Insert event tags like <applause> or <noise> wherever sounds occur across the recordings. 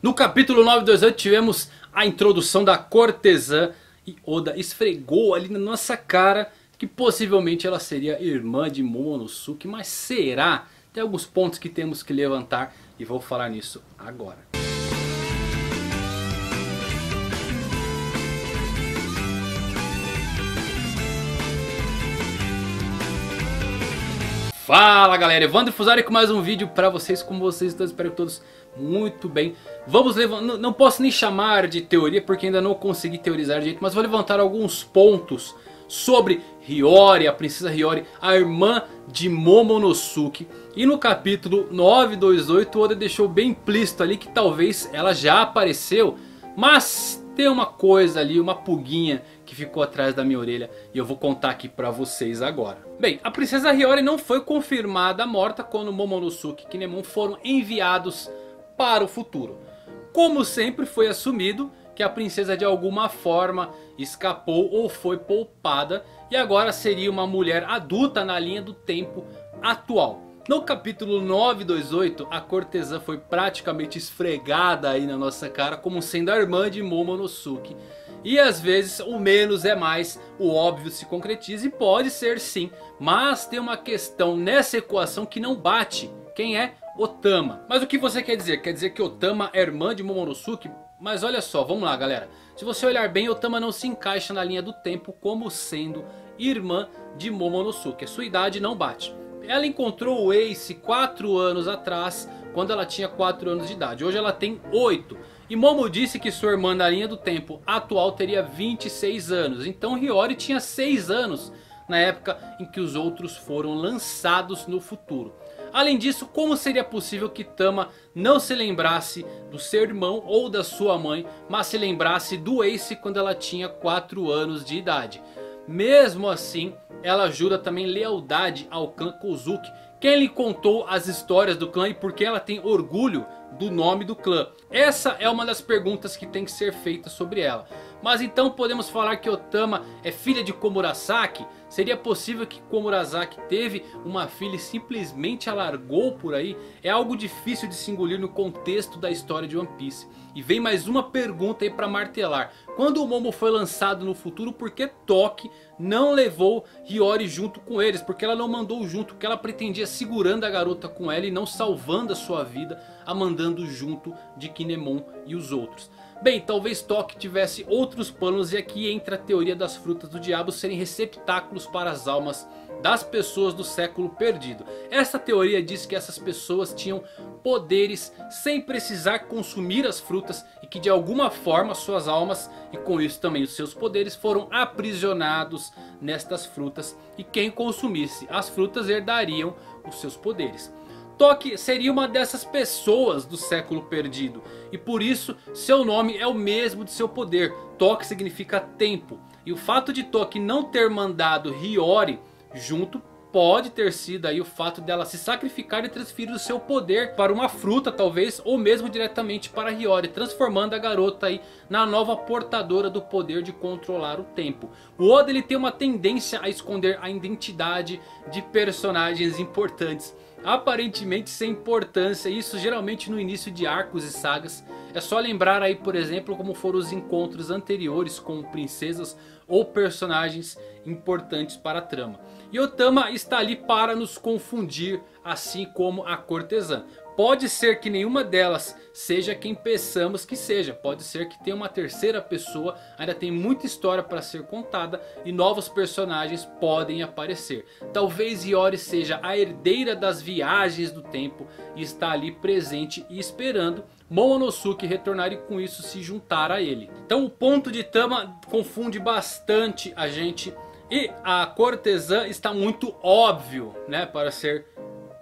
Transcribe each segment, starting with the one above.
No capítulo 928 tivemos a introdução da cortesã e Oda esfregou ali na nossa cara que possivelmente ela seria irmã de Momonosuke. Mas será? Tem alguns pontos que temos que levantar e vou falar nisso agora. Fala galera, Evandro Fusari com mais um vídeo pra vocês, como vocês estão, espero que todos muito bem. Vamos levantar, não, posso nem chamar de teoria porque ainda não consegui teorizar direito, mas vou levantar alguns pontos sobre Hiyori, a princesa Hiyori, a irmã de Momonosuke. E no capítulo 928 Oda deixou bem implícito ali que talvez ela já apareceu, mas tem uma coisa ali, uma pulguinha que ficou atrás da minha orelha e eu vou contar aqui pra vocês agora. Bem, a princesa Hiyori não foi confirmada morta quando Momonosuke e Kinemon foram enviados para o futuro. Como sempre foi assumido que a princesa de alguma forma escapou ou foi poupada e agora seria uma mulher adulta na linha do tempo atual. No capítulo 928 a cortesã foi praticamente esfregada aí na nossa cara como sendo a irmã de Momonosuke. E às vezes o menos é mais, o óbvio se concretiza e pode ser sim. Mas tem uma questão nessa equação que não bate. Quem é? Otama. Mas o que você quer dizer? Quer dizer que Otama é irmã de Momonosuke? Mas olha só, vamos lá galera. Se você olhar bem, Otama não se encaixa na linha do tempo como sendo irmã de Momonosuke. A sua idade não bate. Ela encontrou o Ace 4 anos atrás, quando ela tinha 4 anos de idade. Hoje ela tem 8. E Momo disse que sua irmã na linha do tempo atual teria 26 anos. Então Hiyori tinha 6 anos na época em que os outros foram lançados no futuro. Além disso, como seria possível que Tama não se lembrasse do seu irmão ou da sua mãe, mas se lembrasse do Ace quando ela tinha 4 anos de idade? Mesmo assim, ela jura também lealdade ao clã Kozuki, quem lhe contou as histórias do clã e por que ela tem orgulho do nome do clã? Essa é uma das perguntas que tem que ser feita sobre ela. Mas então podemos falar que Otama é filha de Komurasaki? Seria possível que Komurasaki teve uma filha e simplesmente a largou por aí? É algo difícil de se engolir no contexto da história de One Piece. E vem mais uma pergunta aí para martelar. Quando o Momo foi lançado no futuro, por que Toki não levou Hiyori junto com eles? Porque ela não mandou junto, porque ela pretendia segurando a garota com ela e não salvando a sua vida, a mandando junto de Kinemon e os outros. Bem, talvez Toque tivesse outros planos e aqui entra a teoria das frutas do diabo serem receptáculos para as almas das pessoas do século perdido. Essa teoria diz que essas pessoas tinham poderes sem precisar consumir as frutas e que de alguma forma suas almas e com isso também os seus poderes foram aprisionados nestas frutas e quem consumisse as frutas herdariam os seus poderes. Toque seria uma dessas pessoas do século perdido. E por isso seu nome é o mesmo de seu poder. Toque significa tempo. E o fato de Toque não ter mandado Hiyori junto pode ter sido aí o fato dela se sacrificar e transferir o seu poder para uma fruta talvez ou mesmo diretamente para Hiyori, transformando a garota aí na nova portadora do poder de controlar o tempo. O Oda ele tem uma tendência a esconder a identidade de personagens importantes aparentemente sem importância, isso geralmente no início de arcos e sagas. É só lembrar aí por exemplo como foram os encontros anteriores com princesas ou personagens importantes para a trama. E Otama está ali para nos confundir assim como a cortesã. Pode ser que nenhuma delas seja quem pensamos que seja. Pode ser que tenha uma terceira pessoa. Ainda tem muita história para ser contada. E novos personagens podem aparecer. Talvez Iori seja a herdeira das viagens do tempo. E está ali presente e esperando Momonosuke retornar e com isso se juntar a ele. Então o ponto de Tama confunde bastante a gente. E a cortesã está muito óbvio né, para ser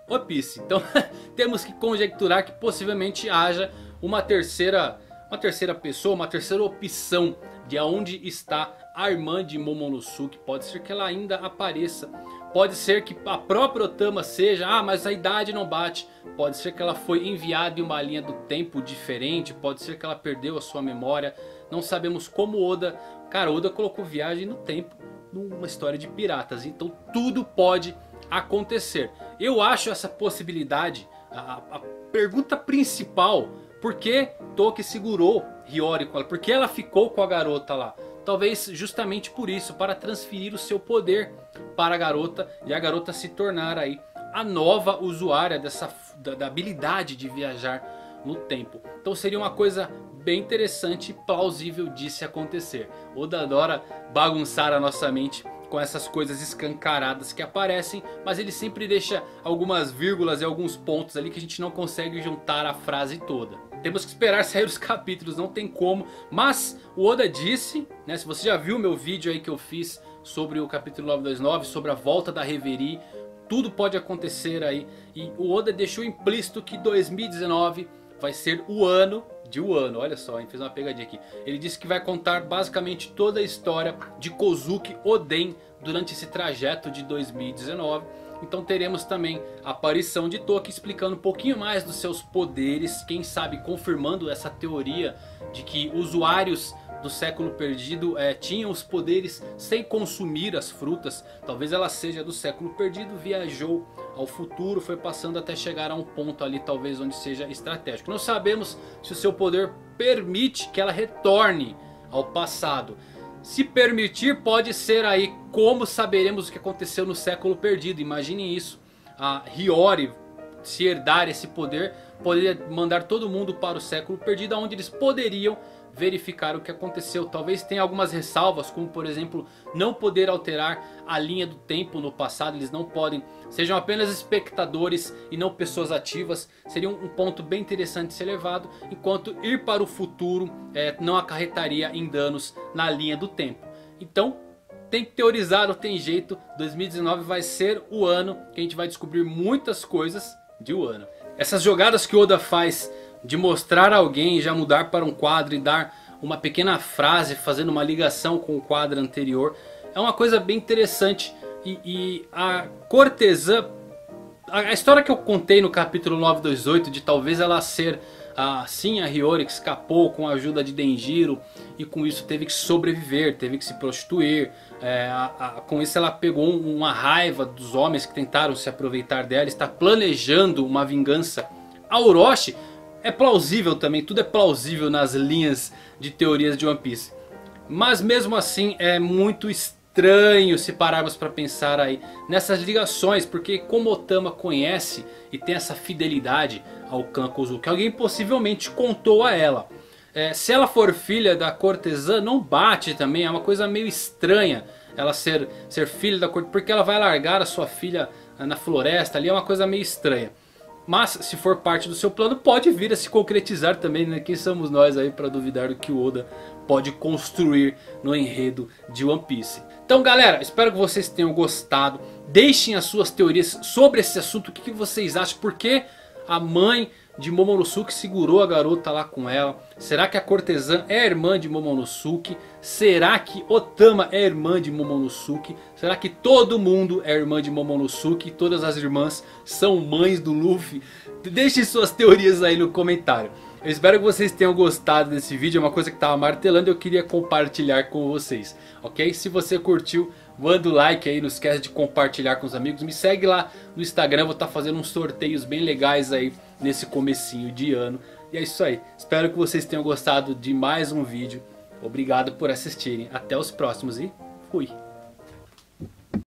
One Piece. Então <laughs> temos que conjecturar que possivelmente haja uma terceira, uma terceira pessoa, uma terceira opção de aonde está a irmã de Momonosuke. Pode ser que ela ainda apareça. Pode ser que a própria Otama seja, ah mas a idade não bate. Pode ser que ela foi enviada em uma linha do tempo diferente. Pode ser que ela perdeu a sua memória. Não sabemos como Oda... Cara, Oda colocou viagem no tempo numa história de piratas. Então tudo pode acontecer. Eu acho essa possibilidade, a, a pergunta principal Por que Toki segurou Hiyori com ela? Por que ela ficou com a garota lá? Talvez justamente por isso, para transferir o seu poder para a garota e a garota se tornar aí a nova usuária dessa, da, da habilidade de viajar no tempo. Então seria uma coisa bem interessante e plausível de se acontecer. Oda adora bagunçar a nossa mente com essas coisas escancaradas que aparecem, mas ele sempre deixa algumas vírgulas e alguns pontos ali que a gente não consegue juntar a frase toda. Temos que esperar <laughs> sair os capítulos, não tem como, mas o Oda disse, né, se você já viu meu vídeo aí que eu fiz sobre o capítulo 929, sobre a volta da Reverie, tudo pode acontecer aí, e o Oda deixou implícito que 2019 vai ser o ano de Wano, olha só, hein, fez uma pegadinha aqui. Ele disse que vai contar basicamente toda a história de Kozuki Oden durante esse trajeto de 2019. Então teremos também a aparição de Toki explicando um pouquinho mais dos seus poderes, quem sabe confirmando essa teoria de que usuários do século perdido é, tinham os poderes sem consumir as frutas. Talvez ela seja do século perdido, viajou ao futuro, foi passando até chegar a um ponto ali talvez onde seja estratégico. Não sabemos se o seu poder permite que ela retorne ao passado. Se permitir pode ser aí como saberemos o que aconteceu no século perdido. Imaginem isso. A Hiyori se herdar esse poder poderia mandar todo mundo para o século perdido onde eles poderiam verificar o que aconteceu. Talvez tenha algumas ressalvas, como por exemplo, não poder alterar a linha do tempo no passado. Eles não podem, sejam apenas espectadores e não pessoas ativas. Seria um ponto bem interessante ser levado. Enquanto ir para o futuro é, não acarretaria em danos na linha do tempo. Então, tem que teorizar, não tem jeito. 2019 vai ser o ano que a gente vai descobrir muitas coisas de Wano. Essas jogadas que Oda faz de mostrar alguém já mudar para um quadro e dar uma pequena frase fazendo uma ligação com o quadro anterior. É uma coisa bem interessante e, e a cortesã, a, história que eu contei no capítulo 928 de talvez ela ser a, sim a Hiyori que escapou com a ajuda de Denjiro e com isso teve que sobreviver, teve que se prostituir. É, a, a, com isso ela pegou uma raiva dos homens que tentaram se aproveitar dela, está planejando uma vingança. A Orochi é plausível também, tudo é plausível nas linhas de teorias de One Piece. Mas mesmo assim é muito estranho se pararmos para pensar aí nessas ligações. Porque como Otama conhece e tem essa fidelidade ao Kan Kozuki, alguém possivelmente contou a ela. É, se ela for filha da cortesã, não bate também, é uma coisa meio estranha ela ser, ser filha da cortesã. Porque ela vai largar a sua filha na floresta ali, é uma coisa meio estranha. Mas se for parte do seu plano pode vir a se concretizar também, né? Quem somos nós aí para duvidar do que o Oda pode construir no enredo de One Piece. Então galera, espero que vocês tenham gostado. Deixem as suas teorias sobre esse assunto. O que, vocês acham? Por que a mãe de Momonosuke segurou a garota lá com ela? Será que a cortesã é irmã de Momonosuke? Será que Otama é irmã de Momonosuke? Será que todo mundo é irmã de Momonosuke? Todas as irmãs são mães do Luffy? Deixem suas teorias aí no comentário. Eu espero que vocês tenham gostado desse vídeo, é uma coisa que estava martelando e eu queria compartilhar com vocês, ok? Se você curtiu, manda o like aí, não esquece de compartilhar com os amigos, me segue lá no Instagram, vou estar tá fazendo uns sorteios bem legais aí nesse comecinho de ano. E é isso aí, espero que vocês tenham gostado de mais um vídeo, obrigado por assistirem, até os próximos e fui!